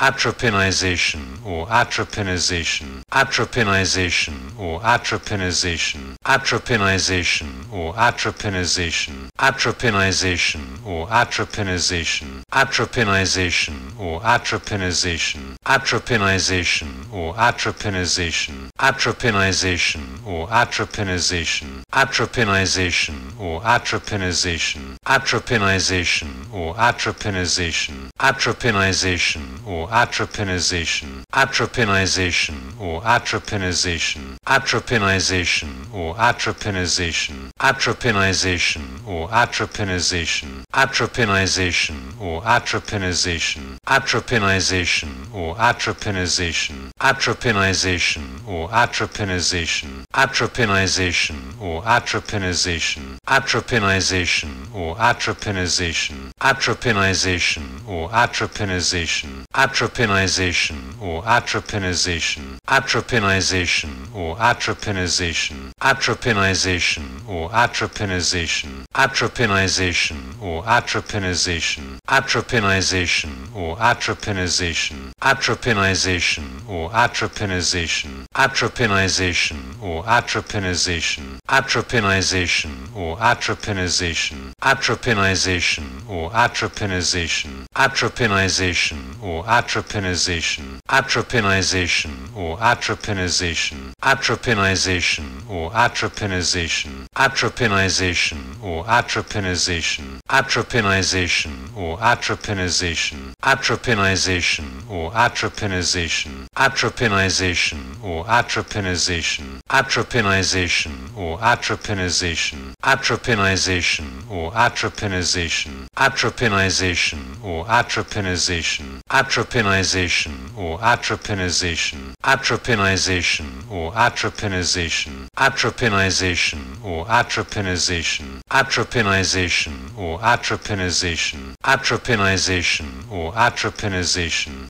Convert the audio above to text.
atropinization or atropinization, atropinization or atropinization, atropinization or atropinization, atropinization or atropinization, atropinization or atropinization, atropinization or atropinization, atropinization or atropinization, atropinization or atropinization, atropinization or atropinization, atropinization or atropinization, atropinization or atropinization, atropinization or atropinization, atropinization or atropinization, atropinization or atropinization, atropinization or atropinization, atropinization or atropinization, atropinization or atropinization, atropinization or atropinization, atropinization or atropinization, atropinization or atropinization, atropinization or atropinization, atropinization or atropinization, atropinization or atropinization, atropinization or atropinization, atropinization or atropinization, atropinization or atropinization, atropinization or atropinization, atropinization or atropinization, atropinization or atropinization, atropinization. Atropinization or atropinization, atropinization or atropinization, atropinization or atropinization, atropinization or atropinization, atropinization or atropinization, atropinization or atropinization, atropinization or atropinization, atropinization or atropinization, atropinization or atropinization, atropinization or atropinization, atropinization or atropinization, atropinization or atropinization, atropinization atropinization, atropinization or atropinization,